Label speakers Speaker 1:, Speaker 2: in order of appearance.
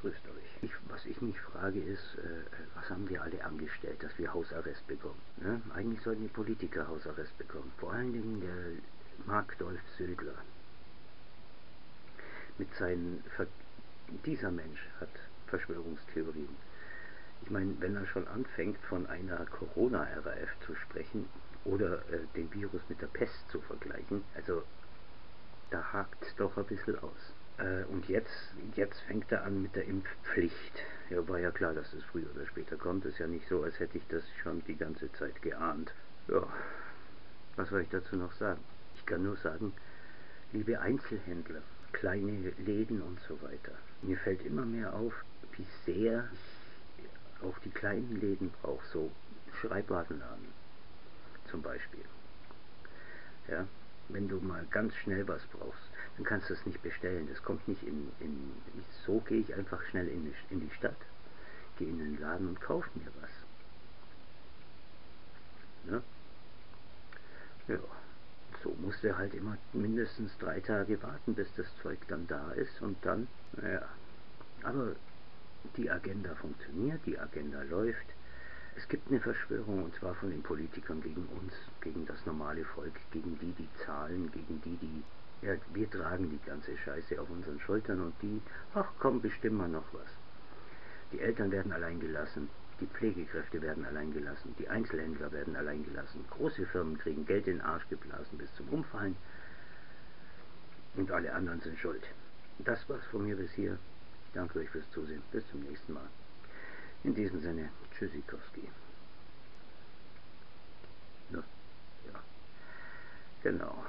Speaker 1: Grüßt euch. Ich, was ich mich frage ist, äh, was haben wir alle angestellt, dass wir Hausarrest bekommen? Ne? Eigentlich sollten die Politiker Hausarrest bekommen. Vor allen Dingen der Mark-Dolf Södler. Mit seinen... Ver Dieser Mensch hat Verschwörungstheorien. Ich meine, wenn er schon anfängt, von einer Corona-RAF zu sprechen oder äh, den Virus mit der Pest zu vergleichen, also da hakt es doch ein bisschen aus. Äh, und jetzt, jetzt fängt er an mit der Impfpflicht. Ja, war ja klar, dass es früher oder später kommt. Ist ja nicht so, als hätte ich das schon die ganze Zeit geahnt. Ja, was soll ich dazu noch sagen? Ich kann nur sagen, liebe Einzelhändler, kleine Läden und so weiter, mir fällt immer mehr auf, wie sehr ich auch die kleinen Läden brauche, so Schreibwarenladen zum Beispiel. Ja, wenn du mal ganz schnell was brauchst, dann kannst du es nicht bestellen. Das kommt nicht in, in so gehe ich einfach schnell in die, in die Stadt, gehe in den Laden und kaufe mir was. Ne? Ja, so musst du halt immer mindestens drei Tage warten, bis das Zeug dann da ist und dann, naja, aber die Agenda funktioniert, die Agenda läuft. Es gibt eine Verschwörung, und zwar von den Politikern gegen uns, gegen das normale Volk, gegen die, die zahlen, gegen die, die... Ja, wir tragen die ganze Scheiße auf unseren Schultern und die, ach komm, bestimmen wir noch was. Die Eltern werden allein gelassen, die Pflegekräfte werden allein gelassen, die Einzelhändler werden allein gelassen, große Firmen kriegen Geld in den Arsch geblasen bis zum Umfallen und alle anderen sind schuld. Das war's von mir bis hier. Ich danke euch fürs Zusehen. Bis zum nächsten Mal. In diesem Sinne, Tschüssikowski. Ne? Ja, genau.